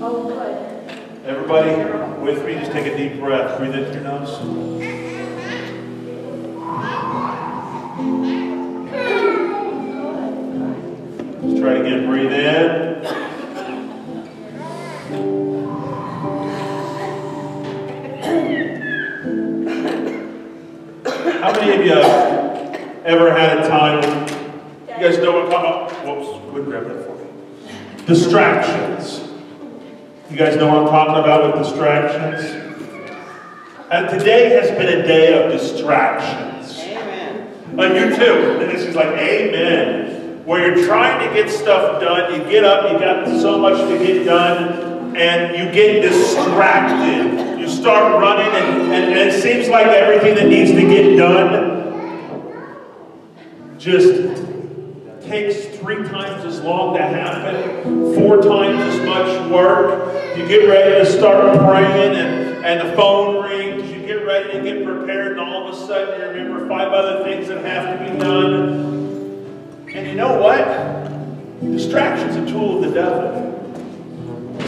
Everybody with me, just take a deep breath. Breathe in through your nose. Try it again. Breathe in. How many of you ever had a time? You guys know what about? Whoops, and grab that for me. Distractions. You guys know what I'm talking about with distractions? And today has been a day of distractions. Amen. Like you too. And this is like, amen. Where you're trying to get stuff done, you get up, you got so much to get done, and you get distracted. You start running, and, and, and it seems like everything that needs to get done just takes three times as long to happen, four times as much work. You get ready to start praying, and, and the phone rings. You get ready to get prepared, and all of a sudden you remember five other things that have to be done. And you know what? Distraction's a tool of the devil.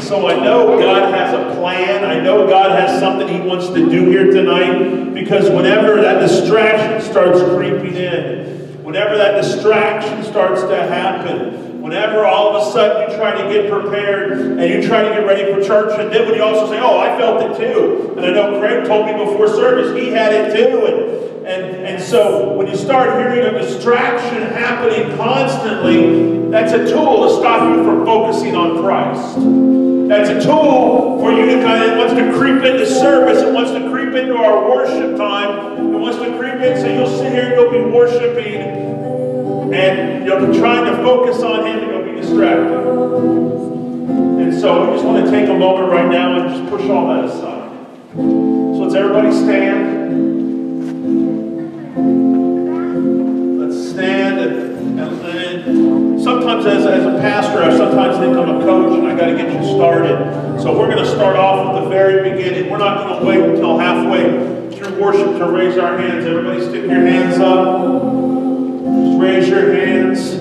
So I know God has a plan. I know God has something He wants to do here tonight because whenever that distraction starts creeping in, whenever that distraction starts to happen, whenever all of a sudden you try to get prepared and you try to get ready for church, and then when you also say, Oh, I felt it too. And I know Craig told me before service he had it too. And and, and so when you start hearing a distraction happening constantly, that's a tool to stop you from focusing on Christ. That's a tool for you to kind of, wants to creep into service. It wants to creep into our worship time. It wants to creep in so you'll sit here and you'll be worshiping and you'll be trying to focus on Him and you'll be distracted. And so we just want to take a moment right now and just push all that aside. So let's everybody stand. Let's stand and, and, sometimes as, as a pastor, I sometimes think I'm a coach and I got to get you started. So we're going to start off at the very beginning. We're not going to wait until halfway through worship to raise our hands. Everybody stick your hands up. Raise your hands.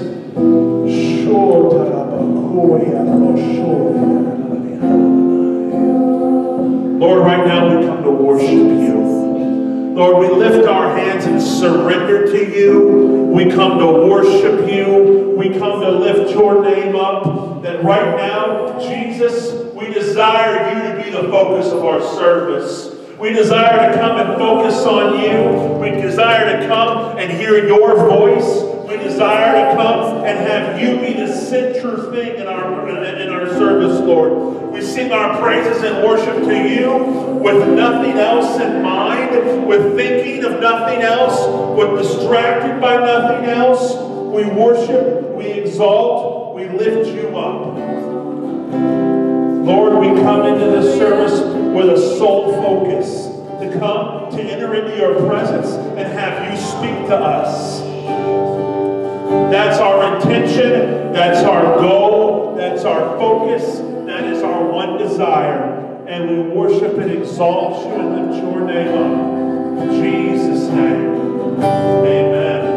Lord, right now we come to worship you. Lord, we lift our hands and surrender to you. We come to worship you. We come to lift your name up. That right now, Jesus, we desire you to be the focus of our service. We desire to come and focus on you. We desire to come and hear your voice. We desire to come and have you be the central thing in our, in our service, Lord. We sing our praises and worship to you with nothing else in mind, with thinking of nothing else, with distracted by nothing else. We worship, we exalt, we lift you up. Lord, we come into this service with a sole focus to come to enter into your presence and have you speak to us. That's our intention. That's our goal. That's our focus. That is our one desire. And we worship and exalt you and lift your name up. In Jesus' name. Amen.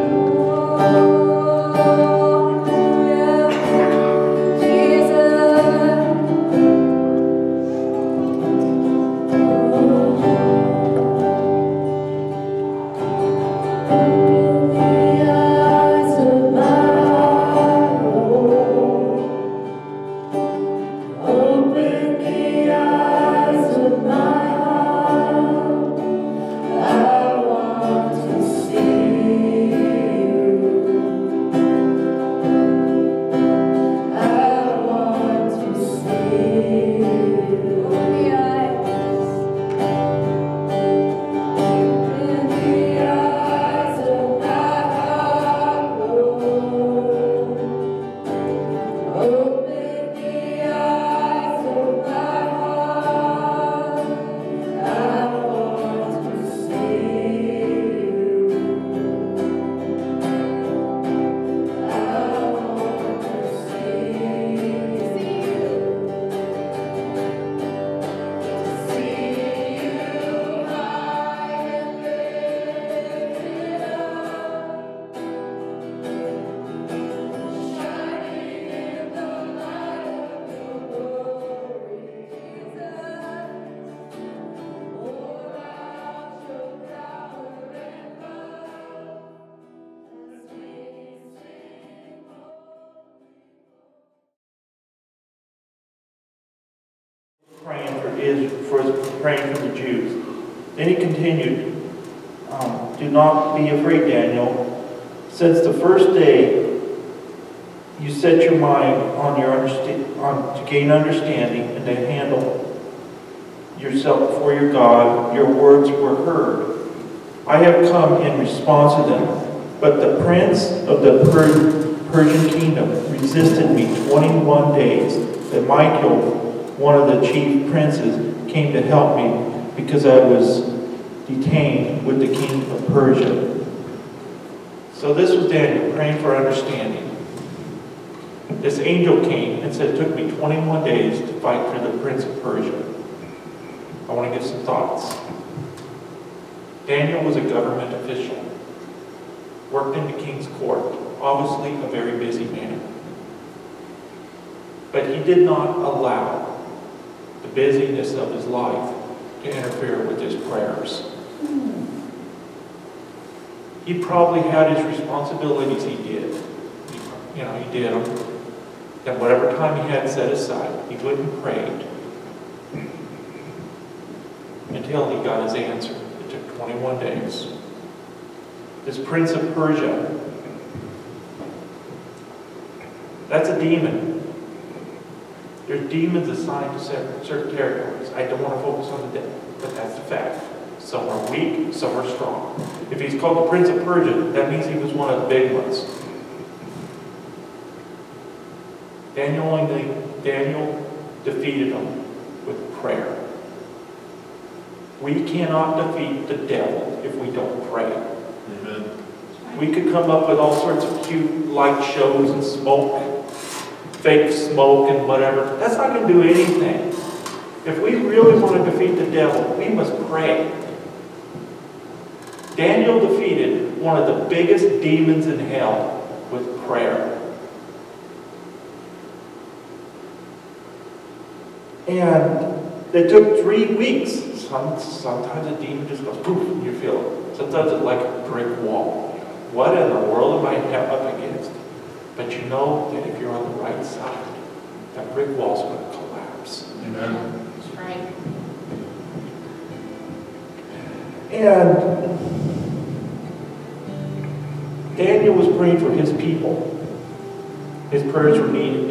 Be afraid, Daniel. Since the first day you set your mind on your on to gain understanding and to handle yourself before your God, your words were heard. I have come in response to them, but the prince of the Per- Persian kingdom resisted me 21 days. Then Michael, one of the chief princes, came to help me because I was detained with the king of Persia. So this was Daniel praying for understanding. This angel came and said it took me 21 days to fight for the prince of Persia. I want to give some thoughts. Daniel was a government official, worked in the king's court, obviously a very busy man. But he did not allow the busyness of his life to interfere with his prayers. He probably had his responsibilities he did. He- You know, he did them. And whatever time he had set aside, he went and prayed until he got his answer. It took 21 days. This prince of Persia, that's a demon. There's demons assigned to certain territories. I don't want to focus on the devil, but that's the fact. Some are weak, some are strong. If he's called the prince of Persia, that means he was one of the big ones. Daniel only Daniel defeated him with prayer. We cannot defeat the devil if we don't pray. Amen. We could come up with all sorts of cute light shows and smoke, fake smoke and whatever. That's not going to do anything. If we really want to defeat the devil, we must pray. Daniel defeated one of the biggest demons in hell with prayer. And it took three weeks. Some, sometimes a demon just goes poof and you feel it. Sometimes it's like a brick wall. What in the world am I up against? But you know that if you're on the right side, that brick wall's going to collapse. Amen. That's right. And Daniel was praying for his people. His prayers were needed.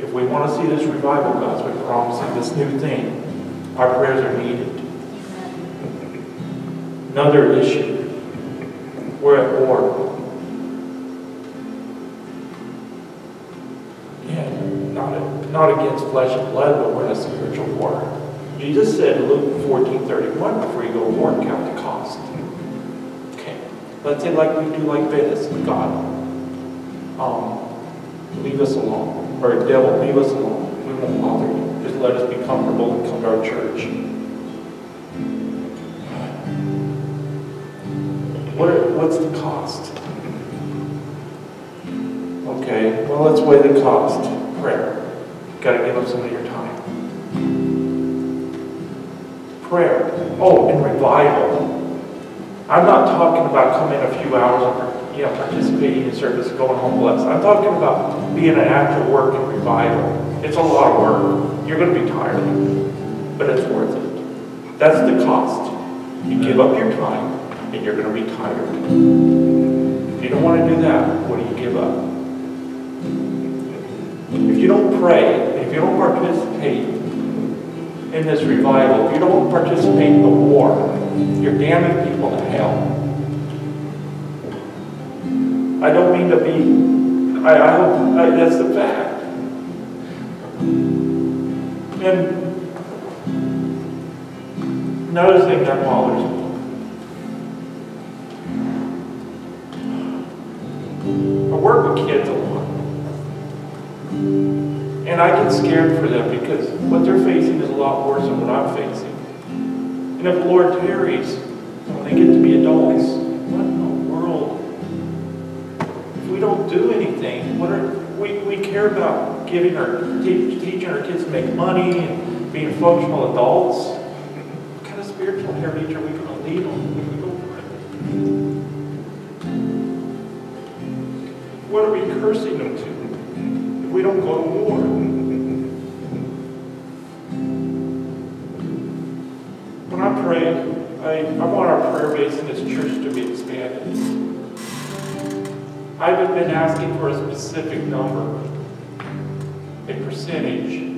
If we want to see this revival, God's been promising this new thing, our prayers are needed. Another issue. We're at war. And not, not against flesh and blood, but we're in a spiritual war. Jesus said in Luke 14 31, before you go to war, count the. Let's say like we do like Venice God. Um, leave us alone. Or devil, leave us alone. We won't bother you. Just let us be comfortable and come to our church. What, what's the cost? Okay, well, let's weigh the cost. Prayer. Got to give up some of your time. Prayer. Oh, and revival. I'm not talking about coming a few hours and you know, participating in service, going home blessed. I'm talking about being an actual work in revival. It's a lot of work. You're going to be tired, but it's worth it. That's the cost. You give up your time, and you're going to be tired. If you don't want to do that, what do you give up? If you don't pray, if you don't participate in this revival, if you don't participate in the war, you're damning people to hell. I don't mean to be, I, I hope, I, that's the fact. And another thing that bothers me. I work with kids a lot. And I get scared for them because what they're facing is a lot worse than what I'm facing. And if the Lord tarries, when they get to be adults, what in the world? If we don't do anything, what are, we, we care about giving our, te- teaching our kids to make money and being functional adults. What kind of spiritual heritage are we going to leave them? What are we cursing percentage.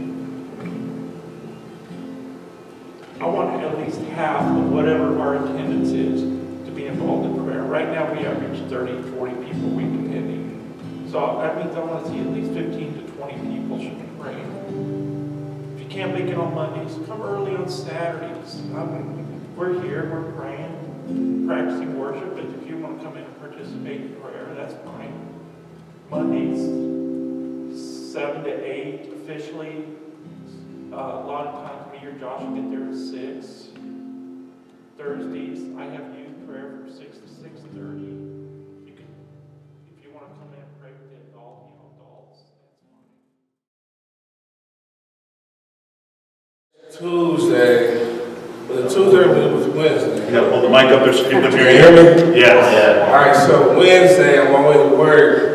I want at least half of whatever our attendance is to be involved in prayer. Right now, we average 30, 40 people week attending. So that means I want to see at least 15 to 20 people should be praying. If you can't make it on Mondays, come early on Saturdays. I mean, we're here, we're praying, practicing worship, but if you want to come in and participate in prayer, that's fine. Mondays, seven to eight officially. Uh, a lot of times, me or Josh will get there at six. Thursdays, I have youth prayer from six to six thirty. You can, if you want to come in and pray with the adult, you know, adults, that's fine. Tuesday, was it Tuesday was Wednesday? You gotta hold the mic up there so people can Can hear you you. hear me? Yes. All right, so Wednesday on my way to work,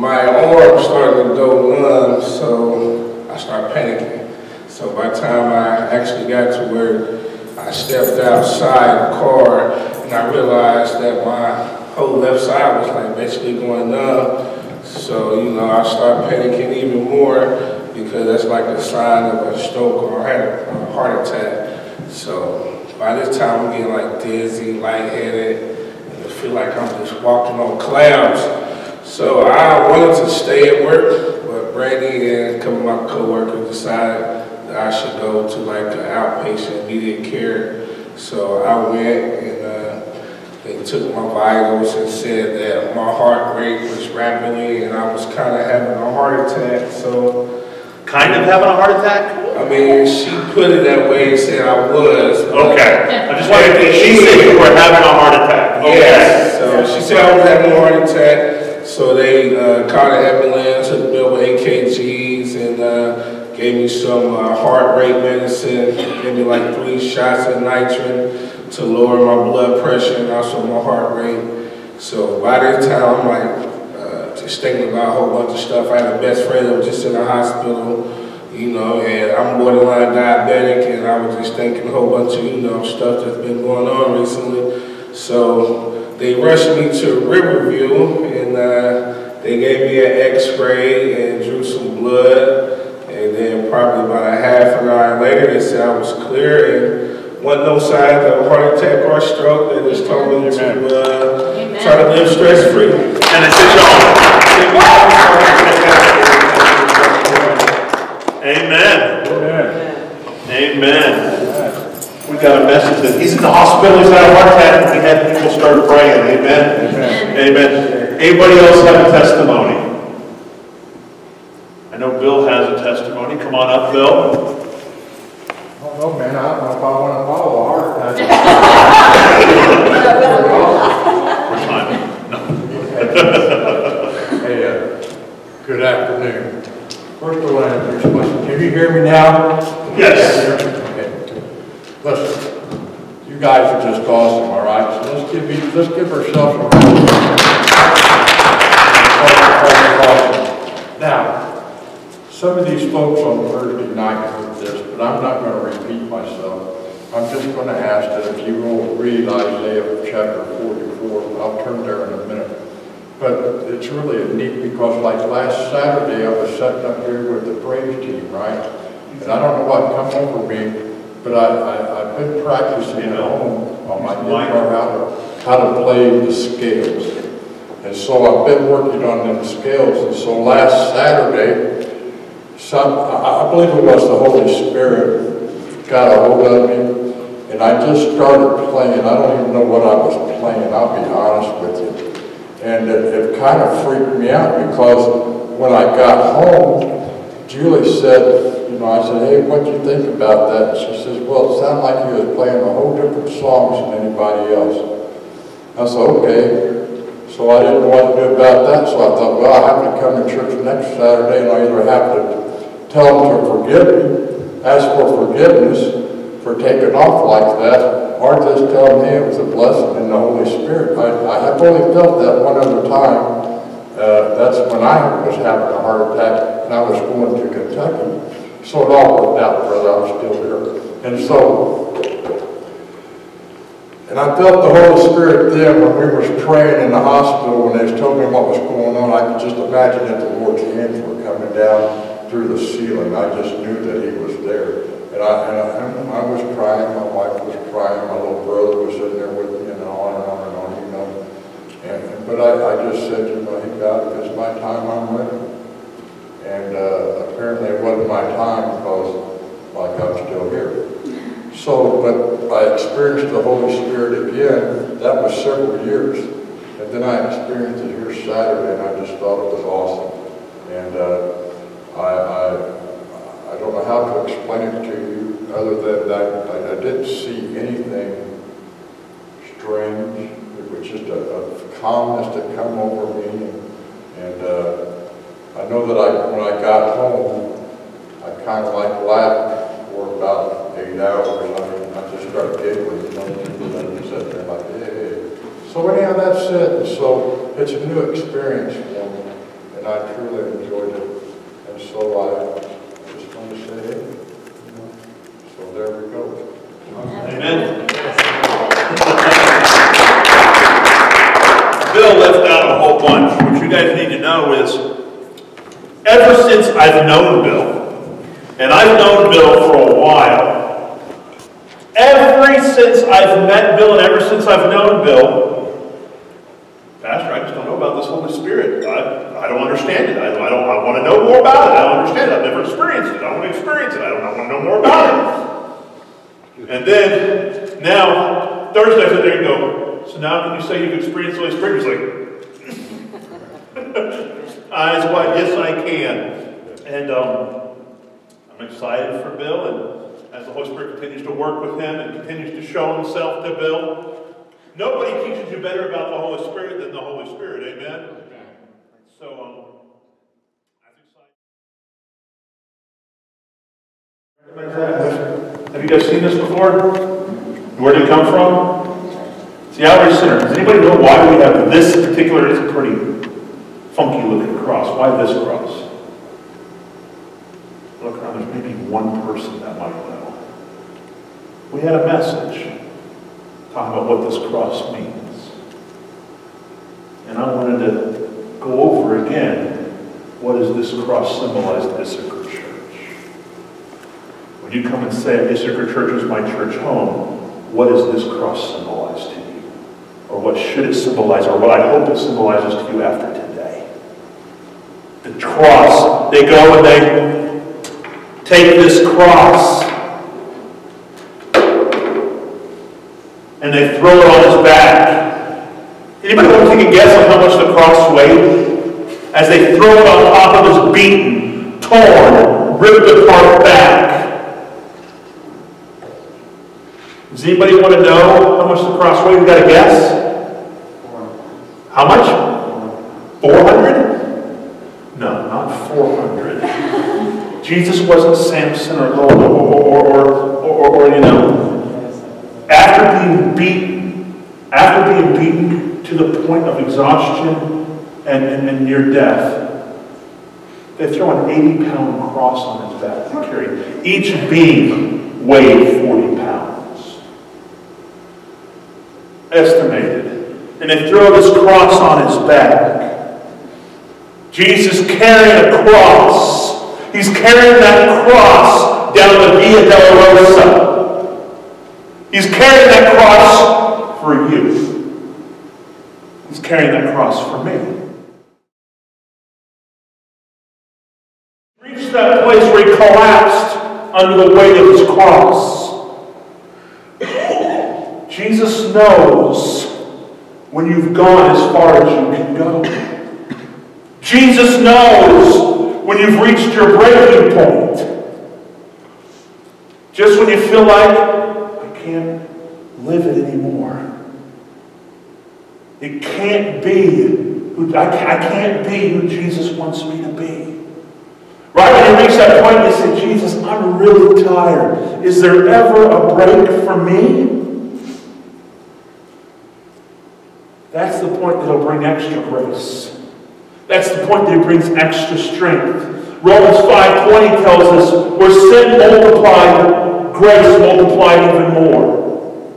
my arm started to go numb, so I started panicking. So by the time I actually got to where I stepped outside the car and I realized that my whole left side was like basically going numb. So, you know, I started panicking even more because that's like a sign of a stroke or a heart attack. So by this time I'm getting like dizzy, lightheaded, and I feel like I'm just walking on clouds. So I wanted to stay at work, but Brandy and a couple of my coworkers decided that I should go to like an outpatient immediate care. So I went and uh, they took my vitals and said that my heart rate was rapidly and I was kind of having a heart attack. So Kind of having a heart attack? I mean, she put it that way and said I was. Okay. I just wanted, to. she said you were having a heart attack. Okay. Yes, so she said I was having a heart attack, so they uh, called an ambulance, took me over EKGs, and uh, gave me some uh, heart rate medicine, gave me like three shots of nitrin to lower my blood pressure and also my heart rate. So by this time, I'm like, uh, just thinking about a whole bunch of stuff. I had a best friend that was just in the hospital, you know, and I'm borderline diabetic, and I was just thinking a whole bunch of, you know, stuff that's been going on recently. So they rushed me to Riverview, and uh, they gave me an X-ray and drew some blood, and then probably about a half an hour later, they said I was clear and wasn't no signs of a heart attack or stroke. They just told me to uh, try to live stress-free. And they said, y'all. Amen. Amen. We got a message that he's in the hospital, he's had a heart attack, and we had people start praying. Amen. Amen. Anybody else have a testimony? I know Bill has a testimony. Come on up, Bill. I don't know, man, I don't know if I want to follow a heart attack. We're fine. Hey, uh, good afternoon. First of all, you're supposed to- can you hear me now? Yes. Okay. Listen, you guys are just awesome, all right? So let's give you, let's give ourselves a round. of applause. Now, some of these folks on Thursday night heard this, but I'm not going to repeat myself. I'm just going to ask that if you will read Isaiah chapter 44, I'll turn there in a minute. But it's really neat because like last Saturday, I was sitting up here with the praise team, right? And I don't know what come over me, but I, I, I've been practicing at home on my guitar how to, how to play the scales. And so I've been working on them scales, and so last Saturday, some, I, I believe it was the Holy Spirit got a hold of me, and I just started playing, I don't even know what I was playing, I'll be honest with you. And it, it kind of freaked me out because when I got home, Julie said, you know, I said, hey, what do you think about that? And she says, well, it sounded like you was playing a whole different songs than anybody else. I said, okay. So I didn't know what to do about that, so I thought, well, I have to come to church next Saturday and I either have to tell them to forgive me, ask for forgiveness for taking off like that, or just tell me it was a blessing in the Holy Spirit. I, I have only felt that one other time. Uh, that's when I was having a heart attack and I was going to Kentucky. So it all worked out, brother, I'm still here. And so, And I felt the Holy Spirit then when we was praying in the hospital, when they was telling me what was going on, I could just imagine that the Lord's hands were coming down through the ceiling. I just knew that he was there. And I, and I, and I was crying, my wife was crying, my little brother was sitting there with me, and on and on and on, you know. And, but I, I just said, to my God, if it's my time, I'm ready. And uh, apparently it wasn't my time because, like, I'm still here. So, but I experienced the Holy Spirit again, that was several years. And then I experienced it here Saturday, and I just thought it was awesome. And uh, I, I, I don't know how to explain it to you, other than that I, didn't see anything strange. It was just a, a calmness that come over me. And, and uh, I know that I, when I got home, I kind of like laughed for about eight hours. I mean, I just started giggling, you know, and I sat there like, hey. So anyhow, that's it. So it's a new experience for me, and I truly enjoyed it. And so I just want to say, hey, you know, so there we go. Amen. Bill left a. What you guys need to know is, ever since I've known Bill, and I've known Bill for a while, ever since I've met Bill and ever since I've known Bill, Pastor, I just don't know about this Holy Spirit. I, I don't understand it. I, I don't, I want to know more about it. I don't understand it. I've never experienced it. I want to experience it. I don't I want to know more about it. And then, now, Thursday I sit there and go, so now can you say you've experienced the Holy Spirit? He's like, eyes wide, yes I can. And um, I'm excited for Bill, and as the Holy Spirit continues to work with him and continues to show himself to Bill, nobody teaches you better about the Holy Spirit than the Holy Spirit, amen? So, um, Have you guys seen this before? Where did it come from? It's the Outreach Center. Does anybody know why we have this particular, it's pretty funky looking cross. Why this cross? Look around, there's maybe one person that might know. We had a message talking about what this cross means. And I wanted to go over again, what does this cross symbolize to Issachar Church? When you come and say, Issachar Church is my church home, what does this cross symbolize to you? Or what should it symbolize, or what I hope it symbolizes to you after cross. They go and they take this cross and they throw it on his back. Anybody want to take a guess on how much the cross weighed? As they throw it on top of his beaten, torn, ripped apart back. Does anybody want to know how much the cross weighed? We got a guess? How much? 400? No, not 400. Jesus wasn't Samson or, or, or, or, or, you know, after being beaten, after being beaten to the point of exhaustion and, and, and near death, they throw an 80 pound cross on his back to carry. Each beam weighed 40 pounds. Estimated. And they throw this cross on his back. Jesus carrying a cross. He's carrying that cross down the Via Dolorosa. He's carrying that cross for you. He's carrying that cross for me. Reached that place where he collapsed under the weight of his cross. Jesus knows when you've gone as far as you can go. Jesus knows you've reached your breaking point. Just when you feel like, I can't live it anymore. It can't be who I can't, be who Jesus wants me to be. Right when you reach that point, you say, Jesus, I'm really tired. Is there ever a break for me? That's the point that'll bring extra grace. That's the point that it brings extra strength. Romans 5.20 tells us, where sin multiplied, grace multiplied even more.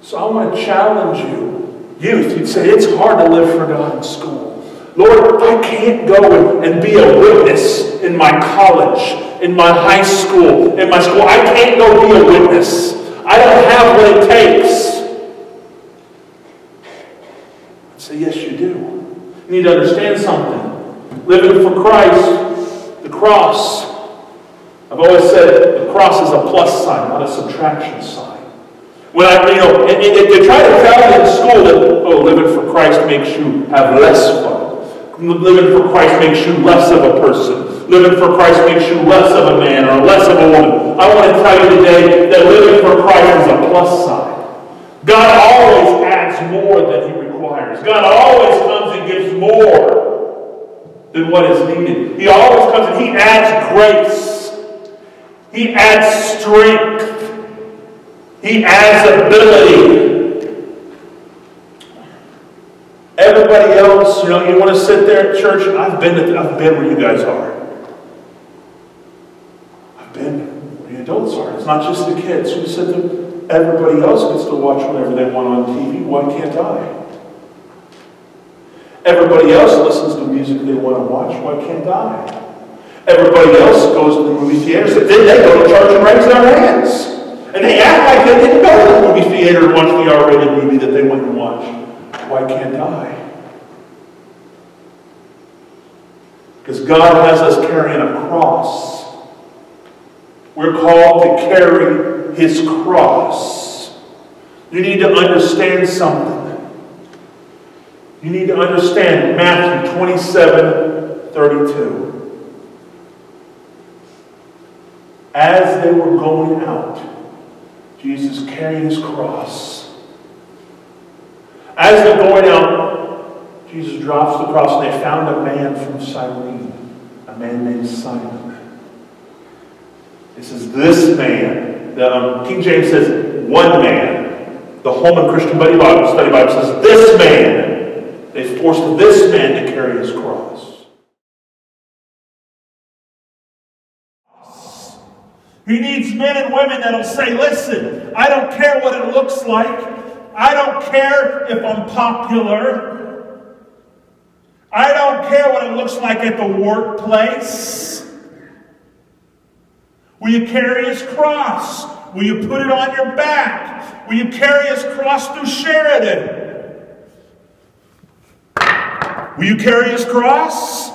So I want to challenge you, youth. You'd say it's hard to live for God in school. Lord, I can't go and be a witness in my college, in my high school, in my school. I can't go be a witness. I don't have what it takes. Say, yes, you do. You need to understand something. Living for Christ, the cross. I've always said the cross is a plus sign, not a subtraction sign. When I, you know, and, they try to tell you in school that, oh, living for Christ makes you have less fun. Living for Christ makes you less of a person. Living for Christ makes you less of a man or less of a woman. I want to tell you today that living for Christ is a plus sign. God always adds more than He requires. God always gives more than what is needed. He always comes and He adds grace. He adds strength. He adds ability. Everybody else, you know, you want to sit there at church, I've been, at, I've been where you guys are. I've been where the adults are. It's not just the kids who sit there. Everybody else gets to watch whatever they want on TV. Why can't I? Everybody else listens to music they want to watch. Why can't I? Everybody else goes to the movie theaters. Then they go to church and raise their hands. And they act like they didn't go to the movie theater and watch the R-rated movie that they went and watched. Why can't I? Because God has us carrying a cross. We're called to carry His cross. You need to understand something. You need to understand Matthew 27 32. As they were going out, Jesus carried his cross. As they're going out, Jesus drops the cross and they found a man from Cyrene, a man named Simon. It says, this man, the um, King James says, one man. The Holman Christian Study Bible, Study Bible says, this man. Forced this man to carry his cross. He needs men and women that'll say, listen, I don't care what it looks like. I don't care if I'm popular. I don't care what it looks like at the workplace. Will you carry his cross? Will you put it on your back? Will you carry his cross through Sheridan? Will you carry his cross?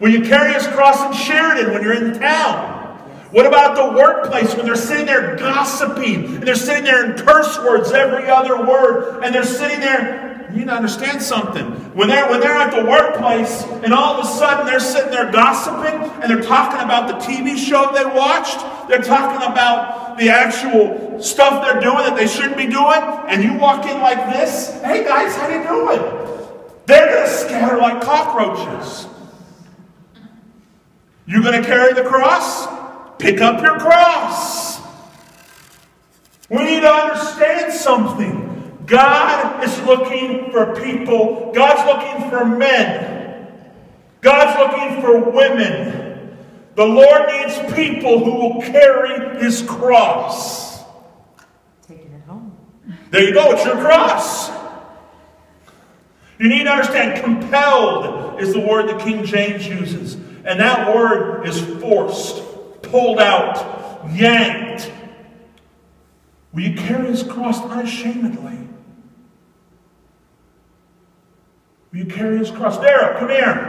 Will you carry his cross in Sheridan when you're in town? What about the workplace when they're sitting there gossiping and they're sitting there in curse words every other word and they're sitting there? You need to understand something. When they're, when they're at the workplace and all of a sudden they're sitting there gossiping and they're talking about the TV show they watched, they're talking about the actual stuff they're doing that they shouldn't be doing, and you walk in like this, hey guys, how you doing? They're going to scatter like cockroaches. You're going to carry the cross? Pick up your cross. We need to understand something. God is looking for people. God's looking for men. God's looking for women. The Lord needs people who will carry his cross. Taking it home. There you go, it's your cross. You need to understand, compelled is the word that King James uses. And that word is forced pulled out, yanked. Will you carry his cross unashamedly? Will you carry his cross? Dara, come here.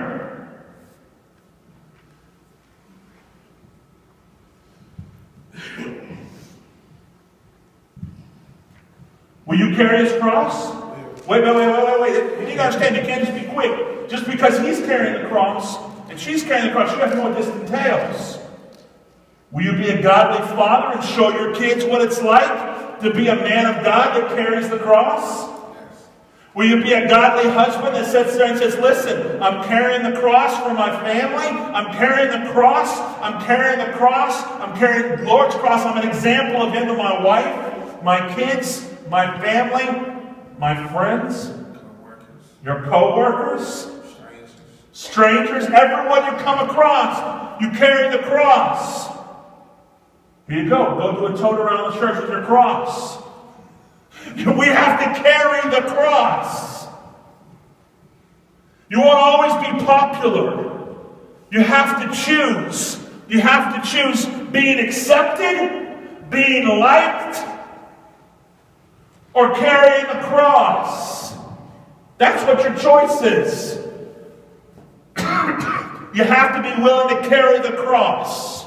Will you carry his cross? Wait, wait, wait, wait, wait, wait. You to understand, you can't just be quick. Just because he's carrying the cross and she's carrying the cross, you have to know what this entails. Will you be a godly father and show your kids what it's like to be a man of God that carries the cross? Will you be a godly husband that sits there and says, listen, I'm carrying the cross for my family. I'm carrying the cross. I'm carrying the cross. I'm carrying the Lord's cross. I'm an example of him to my wife, my kids, my family, my friends, your co-workers, strangers, everyone you come across. You carry the cross. Here you go. Go do a tote around the church with your cross. We have to carry the cross. You won't always be popular. You have to choose. You have to choose being accepted, being liked, or carrying the cross. That's what your choice is. you have to be willing to carry the cross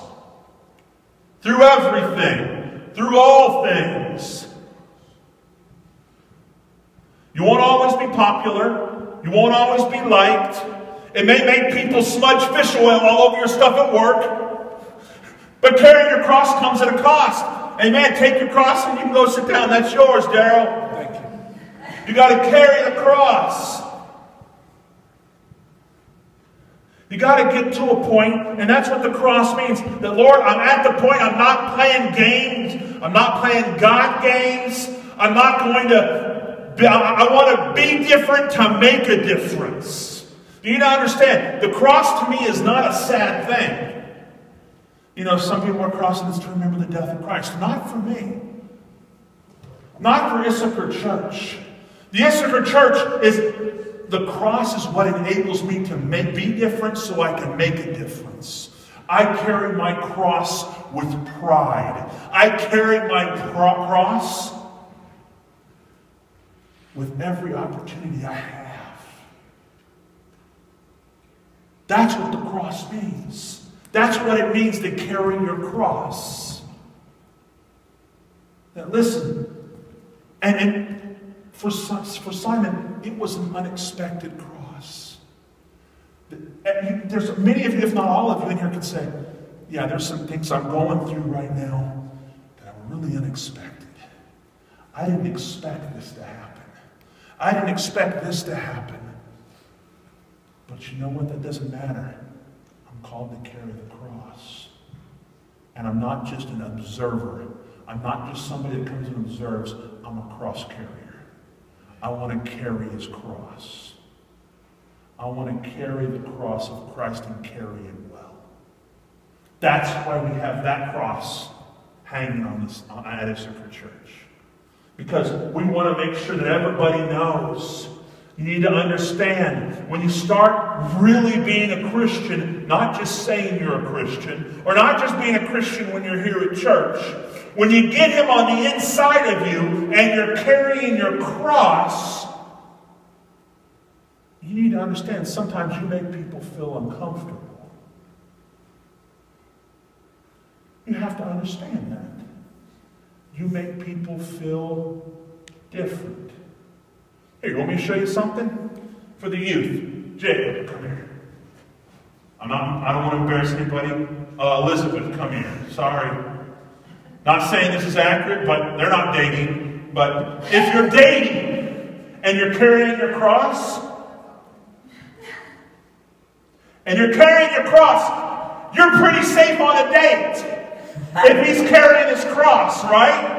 through everything, through all things. You won't always be popular. You won't always be liked. It may make people smudge fish oil all over your stuff at work. But carrying your cross comes at a cost. Amen. Take your cross and you can go sit down. That's yours, Daryl. Thank you. You got to carry the cross. You got to get to a point, and that's what the cross means. That Lord, I'm at the point. I'm not playing games. I'm not playing God games. I'm not going to. Be, I, I want to be different to make a difference. Do you not understand? The cross to me is not a sad thing. You know, some people are crossing this to remember the death of Christ. Not for me. Not for Issachar Church. The Issachar Church is the cross is what enables me to make, be different so I can make a difference. I carry my cross with pride. I carry my cro- cross with every opportunity I have. That's what the cross means. That's what it means to carry your cross. Now listen, and, and for, for Simon, it was an unexpected cross. There's many of you, if not all of you in here, could say, yeah, there's some things I'm going through right now that are really unexpected. I didn't expect this to happen. I didn't expect this to happen. But you know what? That doesn't matter. Called to carry the cross. And I'm not just an observer. I'm not just somebody that comes and observes. I'm a cross carrier. I want to carry his cross. I want to carry the cross of Christ and carry it well. That's why we have that cross hanging on this on, at Issachar Church. Because we want to make sure that everybody knows. You need to understand when you start really being a Christian, not just saying you're a Christian, or not just being a Christian when you're here at church, when you get Him on the inside of you and you're carrying your cross, you need to understand sometimes you make people feel uncomfortable. You have to understand that. You make people feel different. Here, you want me to show you something? For the youth. Jacob, come here. I'm not, I don't want to embarrass anybody. Uh, Elizabeth, come here. Sorry. Not saying this is accurate, but they're not dating. But if you're dating and you're carrying your cross, and you're carrying your cross, you're pretty safe on a date. If he's carrying his cross, right?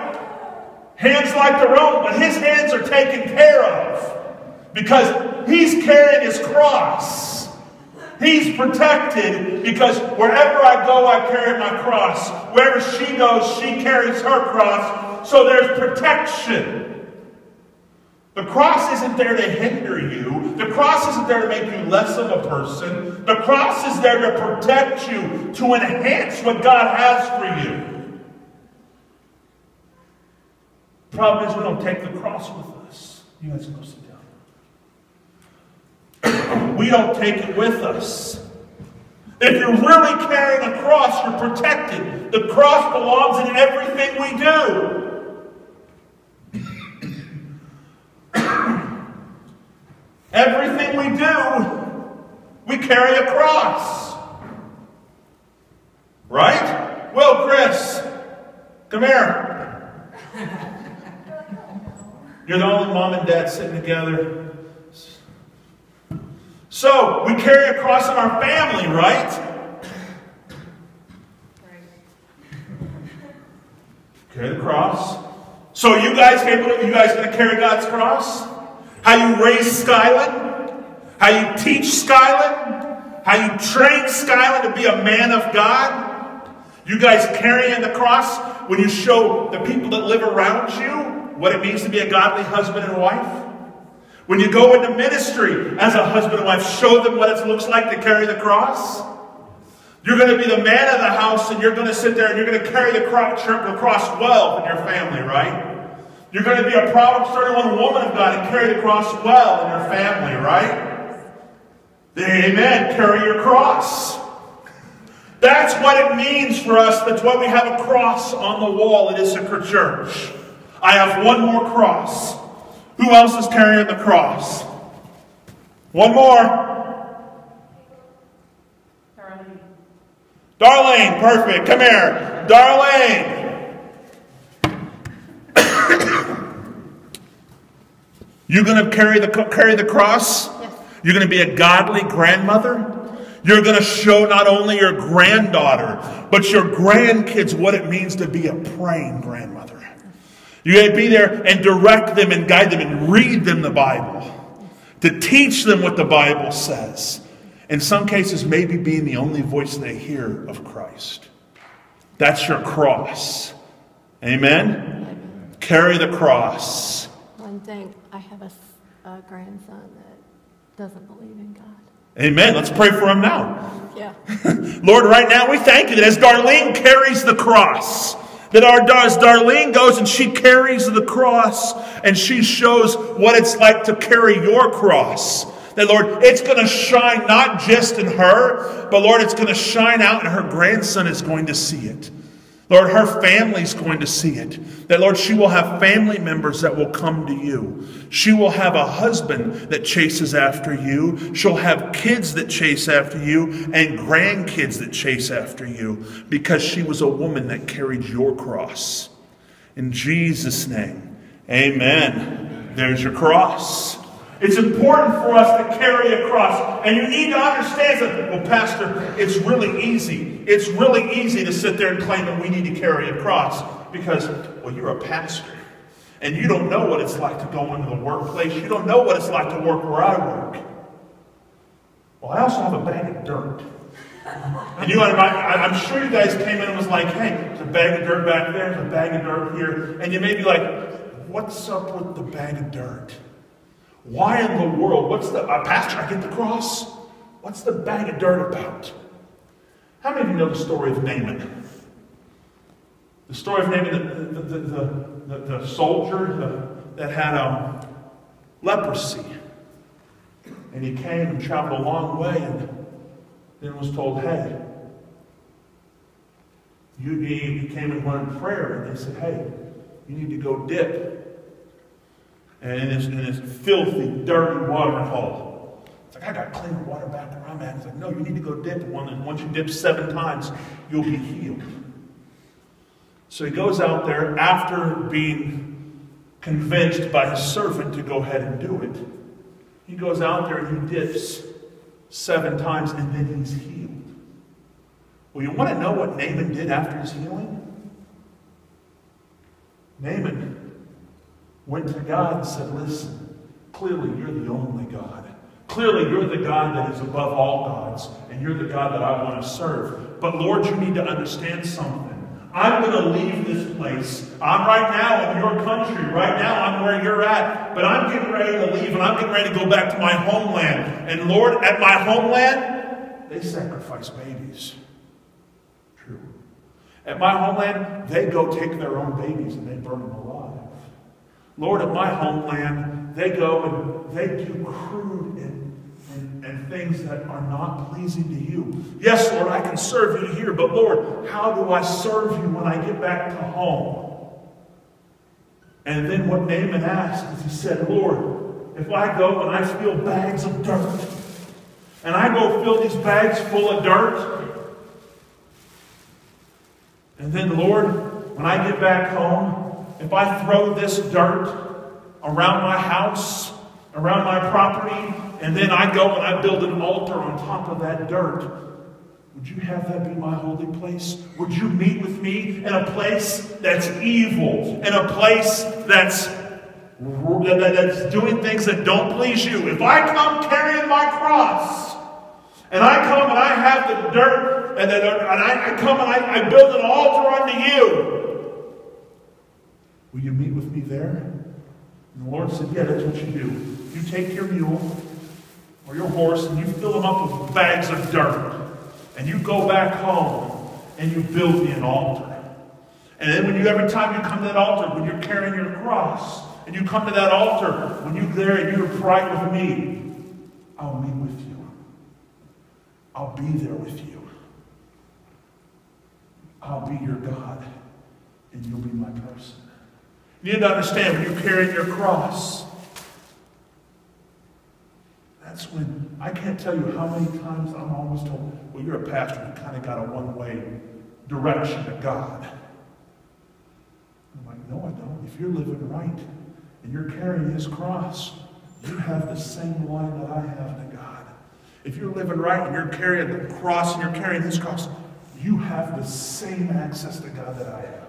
Hands like their own, but his hands are taken care of. Because he's carrying his cross. He's protected because wherever I go, I carry my cross. Wherever she goes, she carries her cross. So there's protection. The cross isn't there to hinder you. The cross isn't there to make you less of a person. The cross is there to protect you, to enhance what God has for you. The problem is we don't take the cross with us. You guys go sit down. we don't take it with us. If you're really carrying a cross, you're protected. The cross belongs in everything we do. Everything we do, we carry a cross. Right? Well, Chris, come here. You're the only mom and dad sitting together. So, we carry a cross in our family, right? Carry the cross. So, you guys able? You guys going to carry God's cross? How you raise Skyland? How you teach Skyland? How you train Skyland to be a man of God? You guys carrying the cross when you show the people that live around you what it means to be a godly husband and wife? When you go into ministry as a husband and wife, show them what it looks like to carry the cross. You're going to be the man of the house and you're going to sit there and you're going to carry the cross, the cross well in your family, right? You're going to be a Proverbs 31 woman of God and carry the cross well in your family, right? Amen. Carry your cross. That's what it means for us. That's why we have a cross on the wall at Issachar Church. I have one more cross. Who else is carrying the cross? One more. Darlene, Darlene, perfect. Come here. Darlene. You're going to carry the, carry the cross? Yes. You're going to be a godly grandmother? You're going to show not only your granddaughter, but your grandkids what it means to be a praying grandmother. You're going to be there and direct them and guide them and read them the Bible. To teach them what the Bible says. In some cases, maybe being the only voice they hear of Christ. That's your cross. Amen? Carry the cross. One thing, I have a grandson that doesn't believe in God. Amen. Let's pray for him now. Yeah. Lord, right now we thank you that as Darlene carries the cross, that our Darlene goes and she carries the cross and she shows what it's like to carry your cross. That Lord, it's going to shine not just in her, but Lord, it's going to shine out and her grandson is going to see it. Lord, her family's going to see it. That, Lord, she will have family members that will come to you. She will have a husband that chases after you. She'll have kids that chase after you and grandkids that chase after you because she was a woman that carried your cross. In Jesus' name, amen. There's your cross. It's important for us to carry a cross. And you need to understand that, well, Pastor, it's really easy. It's really easy to sit there and claim that we need to carry a cross because, well, you're a pastor. And you don't know what it's like to go into the workplace. You don't know what it's like to work where I work. Well, I also have a bag of dirt. And you, I'm sure you guys came in and was like, hey, there's a bag of dirt back there, there's a bag of dirt here. And you may be like, what's up with the bag of dirt? Why in the world? What's the, uh, Pastor, I get the cross. What's the bag of dirt about? How many of you know the story of Naaman? The story of Naaman, the, the, the, the, soldier that had um, leprosy. And he came and traveled a long way and then was told, hey, you, he came and wanted prayer. And they said, hey, you need to go dip and in this, filthy, dirty water hole. It's like, I got cleaner water back where I'm at. It's like, no, you need to go dip. one, And once you dip seven times, you'll be healed. So he goes out there after being convinced by his servant to go ahead and do it. He goes out there and he dips seven times and then he's healed. Well, you want to know what Naaman did after his healing? Naaman went to God and said, Listen, clearly you're the only God. Clearly you're the God that is above all gods, and you're the God that I want to serve. But Lord, you need to understand something. I'm going to leave this place. I'm right now in your country. Right now I'm where you're at. But I'm getting ready to leave, and I'm getting ready to go back to my homeland. And Lord, at my homeland, they sacrifice babies. True. At my homeland, they go take their own babies and they burn them alive. Lord, at my homeland, they go and they do crude and, and, and things that are not pleasing to you. Yes, Lord, I can serve you here, but Lord, how do I serve you when I get back to home? And then what Naaman asked is he said, Lord, if I go and I feel bags of dirt, and I go fill these bags full of dirt, and then, Lord, when I get back home, if I throw this dirt around my house, around my property, and then I go and I build an altar on top of that dirt, would you have that be my holy place? Would you meet with me in a place that's evil, in a place that's that's doing things that don't please you? If I come carrying my cross, and I come and I have the dirt, and, then, and I, I come and I, I build an altar unto you. Will you meet with me there? And the Lord said, Yeah, that's what you do. You take your mule or your horse and you fill them up with bags of dirt. And you go back home and you build me an altar. And then when you every time you come to that altar, when you're carrying your cross, and you come to that altar, when you're there and you're praying with me, I'll meet with you. I'll be there with you. I'll be your God, and you'll be my person. You need to understand when you're carrying your cross, that's when I can't tell you how many times I'm always told, well, you're a pastor, you kind of got a one-way direction to God. I'm like, no, I don't. If you're living right and you're carrying his cross, you have the same line that I have to God. If you're living right and you're carrying the cross and you're carrying his cross, you have the same access to God that I have.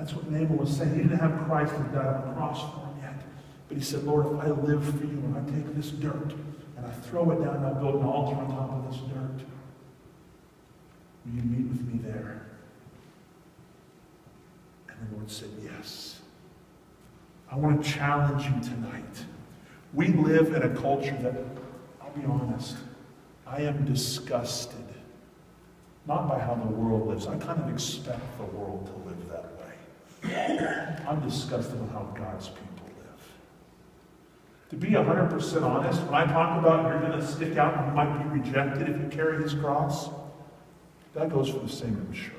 That's what Naaman was saying. He didn't have Christ that died on the cross for him yet. But he said, Lord, if I live for you and I take this dirt and I throw it down and I build an altar on top of this dirt, will you meet with me there? And the Lord said, Yes. I want to challenge you tonight. We live in a culture that, I'll be honest, I am disgusted. Not by how the world lives. I kind of expect the world to live that way. I'm disgusted with how God's people live. To be 100% honest, when I talk about you're going to stick out and you might be rejected if you carry his cross, that goes for the same in church.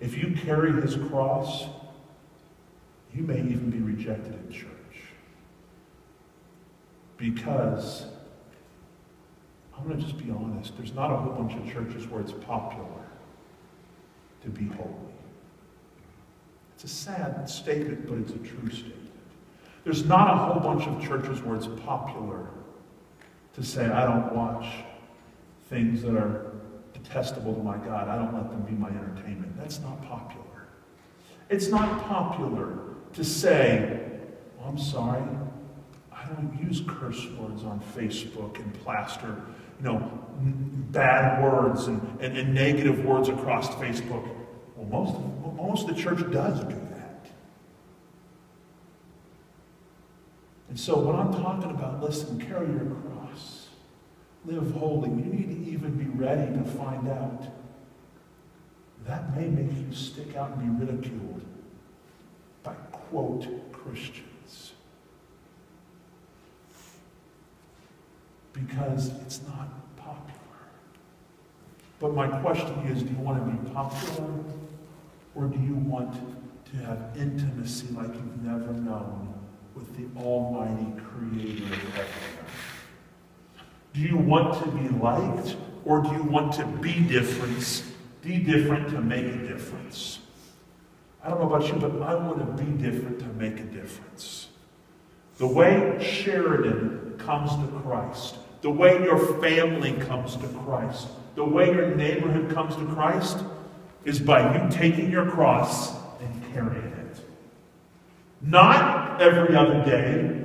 If you carry his cross, you may even be rejected in church. Because, I'm going to just be honest, there's not a whole bunch of churches where it's popular to be holy. It's a sad statement, but it's a true statement. There's not a whole bunch of churches where it's popular to say, I don't watch things that are detestable to my God. I don't let them be my entertainment. That's not popular. It's not popular to say, oh, I'm sorry, I don't use curse words on Facebook and plaster, you know, bad words and, and, and negative words across Facebook. Most most of the church does do that. And so when I'm talking about, listen, carry your cross, live holy, you need to even be ready to find out. That may make you stick out and be ridiculed by, quote, Christians. Because it's not popular. But my question is do you want to be popular or do you want to have intimacy like you've never known with the Almighty Creator of and? Do you want to be liked or do you want to be different, be different to make a difference? I don't know about you, but I want to be different to make a difference. The way Sheridan comes to Christ, the way your family comes to Christ, the way your neighborhood comes to Christ is by you taking your cross and carrying it. Not every other day,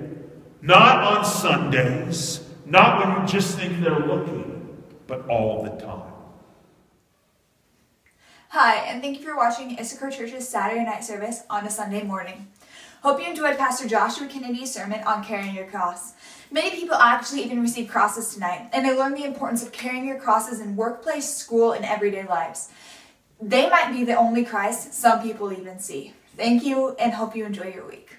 not on Sundays, not when you just think they're looking, but all the time. Hi, and thank you for watching Issachar Church's Saturday night service on a Sunday morning. Hope you enjoyed Pastor Joshua Kennedy's sermon on carrying your cross. Many people actually even received crosses tonight, and they learned the importance of carrying your crosses in workplace, school, and everyday lives. They might be the only Christ some people even see. Thank you, and hope you enjoy your week.